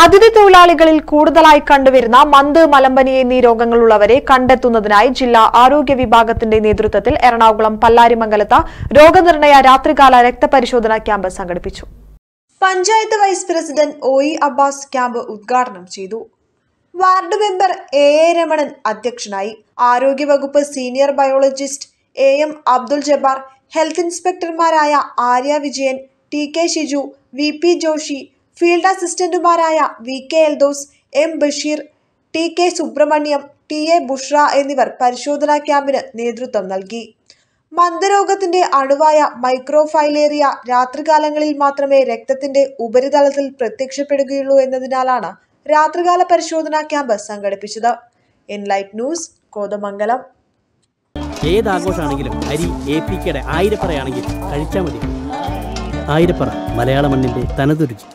അതിഥി തൊഴിലാളികളിൽ കൂടുതലായി കണ്ടുവരുന്ന മന്ത് മലമ്പനി എന്നീ രോഗങ്ങളുള്ളവരെ കണ്ടെത്തുന്നതിനായി ജില്ലാ ആരോഗ്യ വിഭാഗത്തിന്റെ നേതൃത്വത്തിൽ എറണാകുളം പല്ലാരിമംഗലത്ത് രോഗനിർണയ രാത്രികാല രക്തപരിശോധന ക്യാമ്പ് സംഘടിപ്പിച്ചു. Panchayat vice president O E Abbas camp ഉദ്ഘാടനം ചെയ്തു. Ward member A A Ramanan അധ്യക്ഷനായി ആരോഗ്യവകുപ്പ് senior biologist A M Abdul Jabbar health ഇൻസ്പെക്ടർമാരായ Arya Vijayan T K Shiju V P Joshi field അസിസ്റ്റന്റുമാരായ V K Eldhose M Basheer T K Subramanyam T A Bushra എന്നിവർ പരിശോധനാ ക്യാമ്പിന് നേതൃത്വം നൽകി. മന്ദരോഗത്തിന്റെ അണുവായ മൈക്രോഫൈലേറിയ രാത്രികാലങ്ങളിൽ മാത്രമേ രക്തത്തിന്റെ ഉപരിതലത്തിൽ പ്രത്യക്ഷപ്പെടുകയുള്ളൂ എന്നതിനാലാണ് രാത്രികാല പരിശോധനാ ക്യാമ്പ് സംഘടിപ്പിച്ചത്. Enlight news Kothamangalam. ഏത് ആഘോഷമാണെങ്കിലും അരി എ പി കെയുടെ ആയിരപ്പറയാണെങ്കിൽ കഴിച്ചാൽ മതി. ആയിരപ്പറ മലയാള മണ്ണിന്റെ തനതുരുചി